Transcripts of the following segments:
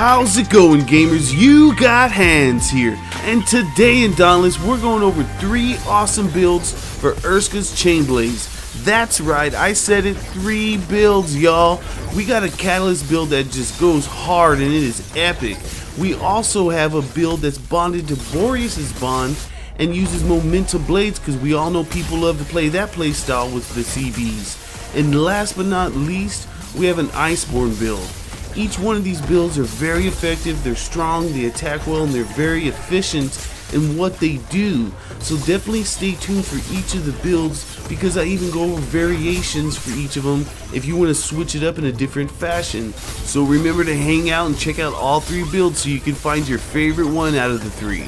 How's it going gamers? You got hands here. And today in Dauntless we're going over three awesome builds for Urska's Chain Blades. That's right, I said it, three builds y'all. We got a Catalyst build that just goes hard and it is epic. We also have a build that's bonded to Boreus's bond and uses Momentum Blades because we all know people love to play that playstyle with the CBs. And last but not least, we have an Iceborne build. Each one of these builds are very effective, they're strong, they attack well, and they're very efficient in what they do. So definitely stay tuned for each of the builds because I even go over variations for each of them if you want to switch it up in a different fashion. So remember to hang out and check out all three builds so you can find your favorite one out of the three.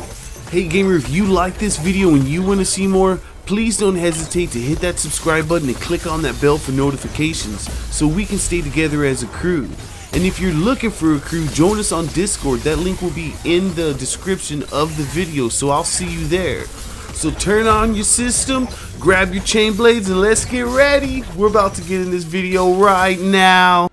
Hey gamer, if you like this video and you want to see more, please don't hesitate to hit that subscribe button and click on that bell for notifications so we can stay together as a crew. And if you're looking for a crew, join us on Discord. That link will be in the description of the video, so I'll see you there. So turn on your system, grab your chain blades, and let's get ready. We're about to get in this video right now.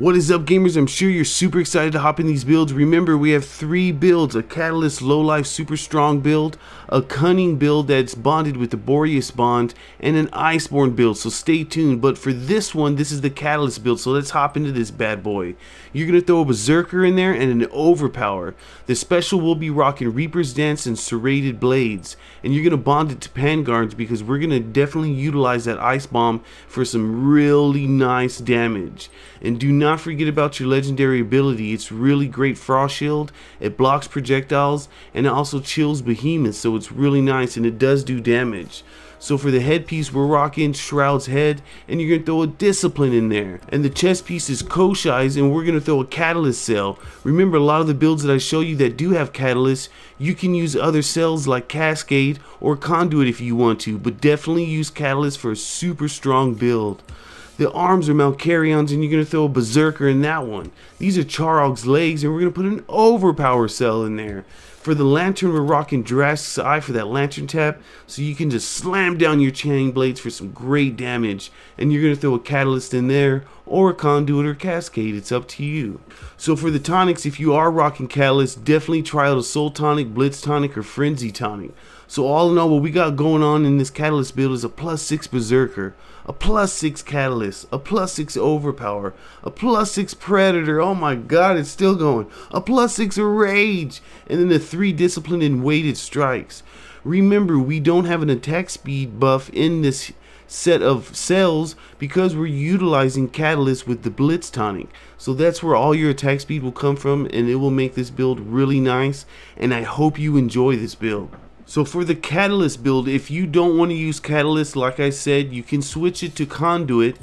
What is up gamers? I'm sure you're super excited to hop in these builds. Remember we have three builds, a Catalyst Low Life Super Strong build, a Cunning build that's bonded with the Boreus bond, and an Iceborne build, so stay tuned. But for this one, this is the Catalyst build, so let's hop into this bad boy. You're going to throw a Berserker in there and an Overpower. The special will be rocking Reaper's Dance and Serrated Blades. And you're going to bond it to Pangars because we're going to definitely utilize that Ice Bomb for some really nice damage. And do not forget about your legendary ability. It's really great Frost Shield. It blocks projectiles and it also chills behemoths. So it's really nice and it does do damage. So for the headpiece, we're rocking Shrowd's head, and you're to throw a Discipline in there. And the chest piece is Koshai's, and we're to throw a Catalyst cell. Remember, a lot of the builds that I show you that do have Catalyst, you can use other cells like Cascade or Conduit if you want to, but definitely use Catalyst for a super strong build. The arms are Malkarions and you're going to throw a Berserker in that one. These are Charrogg's legs and we're going to put an Overpower cell in there. For the lantern, we're rocking Drask's Eye for that lantern tap, so you can just slam down your chain blades for some great damage. And you're going to throw a catalyst in there, or a conduit or cascade, it's up to you. So for the tonics, if you are rocking catalyst, definitely try out a Soul Tonic, Blitz Tonic, or Frenzy Tonic. So all in all, what we got going on in this catalyst build is a plus 6 Berserker, a plus 6 Catalyst, a plus 6 Overpower, a plus 6 Predator, oh my god, it's still going, a plus 6 Rage, and then the 3 Disciplined and Weighted Strikes. Remember, we don't have an attack speed buff in this set of cells because we're utilizing Catalyst with the Blitz Tonic. So that's where all your attack speed will come from and it will make this build really nice and I hope you enjoy this build. So for the Catalyst build, if you don't want to use Catalyst, like I said, you can switch it to Conduit.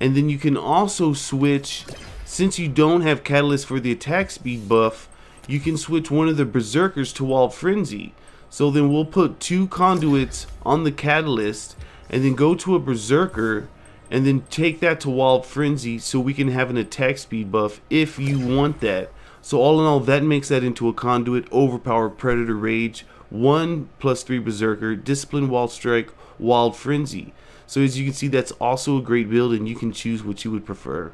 And then you can also switch, since you don't have Catalyst for the attack speed buff, you can switch one of the Berserkers to Wild Frenzy. So then we'll put two Conduits on the Catalyst, and then go to a Berserker, and then take that to Wild Frenzy so we can have an attack speed buff if you want that. So all in all, that makes that into a Conduit, Overpower, Predator, Rage, 1 plus 3 Berserker, Discipline, Wild Strike, Wild Frenzy. So as you can see, that's also a great build and you can choose what you would prefer.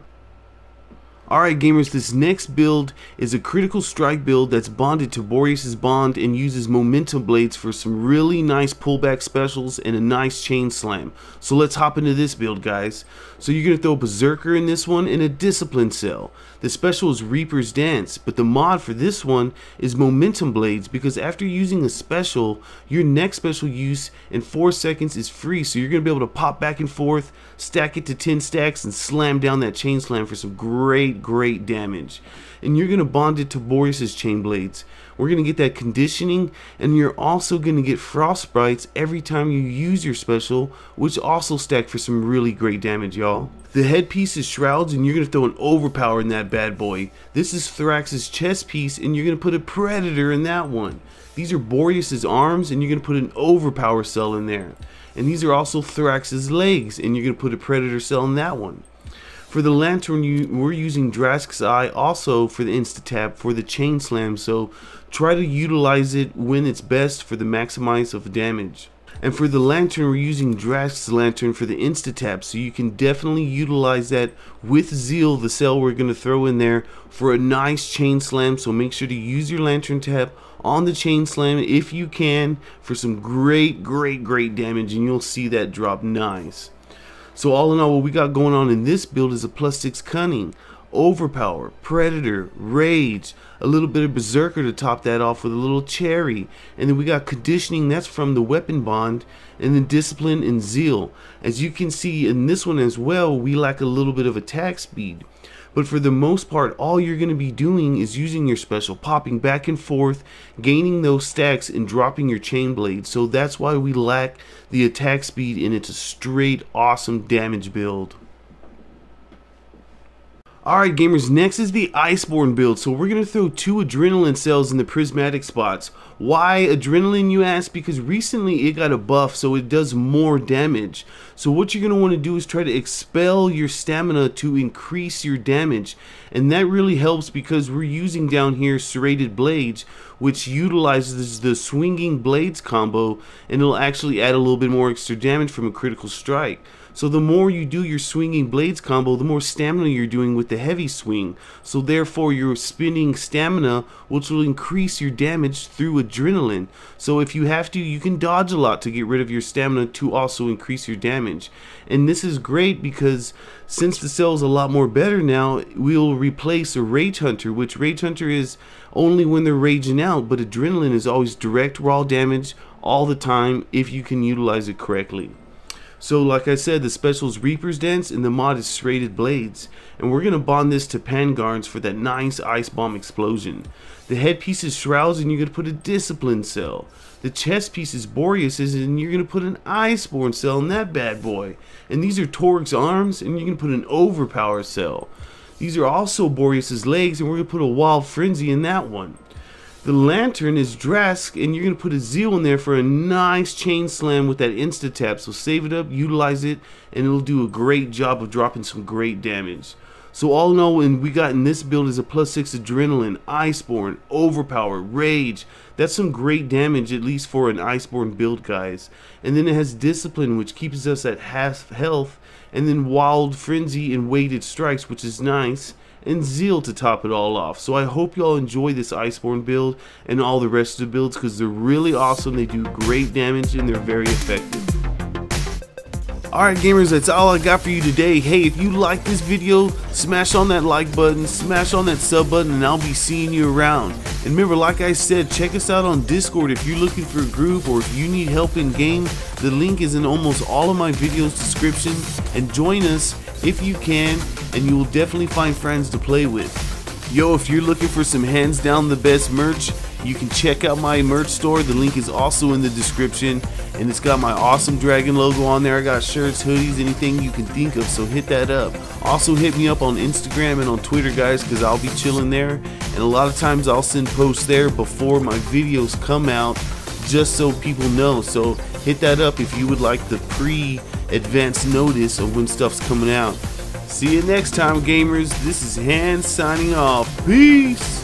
Alright gamers, this next build is a critical strike build that's bonded to Boreus's bond and uses momentum blades for some really nice pullback specials and a nice chain slam. So let's hop into this build guys. So you're going to throw a Berserker in this one and a Discipline Cell. The special is Reaper's Dance, but the mod for this one is Momentum Blades because after using a special, your next special use in 4 seconds is free. So you're going to be able to pop back and forth, stack it to 10 stacks, and slam down that chain slam for some great, great damage. And you're going to bond it to Boreus's Chain Blades. We're going to get that conditioning, and you're also going to get Frost Sprites every time you use your special, which also stack for some really great damage, y'all. The headpiece is Shrowds, and you're going to throw an Overpower in that bad boy. This is Thrax's chest piece, and you're going to put a Predator in that one. These are Boreus's arms, and you're going to put an Overpower cell in there. And these are also Thrax's legs, and you're going to put a Predator cell in that one. For the Lantern, we're using Drask's Eye also for the Insta-Tap for the Chain Slam, so try to utilize it when it's best for the maximize of damage. And for the lantern, we're using Drask's lantern for the insta-tap, so you can definitely utilize that with Zeal, the cell we're going to throw in there for a nice chain slam. So make sure to use your lantern tap on the chain slam if you can for some great, great, great damage, and you'll see that drop nice. So all in all, what we got going on in this build is a plus 6 cunning, overpower, predator, rage, a little bit of berserker to top that off with a little cherry, and then we got conditioning that's from the weapon bond, and then discipline and zeal. As you can see in this one as well, we lack a little bit of attack speed. But for the most part, all you're going to be doing is using your special, popping back and forth, gaining those stacks, and dropping your chain blade. So that's why we lack the attack speed, and it's a straight awesome damage build. Alright gamers, next is the Iceborne build. So we're going to throw two Adrenaline cells in the prismatic spots. Why Adrenaline you ask? Because recently it got a buff so it does more damage. So what you're going to want to do is try to expel your stamina to increase your damage. And that really helps because we're using down here Serrated Blades which utilizes the swinging blades combo and it'll actually add a little bit more extra damage from a critical strike. So the more you do your swinging blades combo, the more stamina you're doing with the heavy swing. So therefore you're spending stamina which will increase your damage through adrenaline. So if you have to, you can dodge a lot to get rid of your stamina to also increase your damage. And this is great because since the cell is a lot more better now, we'll replace a Rage Hunter, which Rage Hunter is only when they're raging out, but adrenaline is always direct raw damage all the time if you can utilize it correctly. So like I said, the special is Reaper's Dance and the mod is Serrated Blades. And we're going to bond this to Pangars for that nice Ice Bomb explosion. The headpiece is Shrowds and you're going to put a Discipline cell. The chest piece is Boreus's and you're going to put an Iceborne cell in that bad boy. And these are Torg's arms and you're going to put an Overpower cell. These are also Boreus's legs and we're going to put a Wild Frenzy in that one. The lantern is Drask, and you're going to put a Zeal in there for a nice chain slam with that insta tap. So save it up, utilize it, and it'll do a great job of dropping some great damage. So all in all, and we got in this build is a plus 6 Adrenaline, Iceborne, Overpower, Rage. That's some great damage, at least for an Iceborne build, guys. And then it has Discipline, which keeps us at half health. And then Wild Frenzy and Weighted Strikes, which is nice and Zeal to top it all off. So I hope you all enjoy this Iceborne build and all the rest of the builds because they're really awesome. They do great damage and they're very effective. Alright gamers, that's all I got for you today. Hey, if you like this video, smash on that like button, smash on that sub button, and I'll be seeing you around. And remember, like I said, check us out on Discord if you're looking for a group or if you need help in game. The link is in almost all of my videos description. And join us if you can, and you will definitely find friends to play with. Yo, if you're looking for some hands down the best merch, you can check out my merch store. The link is also in the description, and it's got my awesome dragon logo on there. I got shirts, hoodies, anything you can think of, so hit that up. Also, hit me up on Instagram and on Twitter, guys, because I'll be chilling there. And a lot of times I'll send posts there before my videos come out just so people know. So hit that up if you would like the pre advance notice of when stuff's coming out. See you next time, gamers. This is Hands signing off. Peace.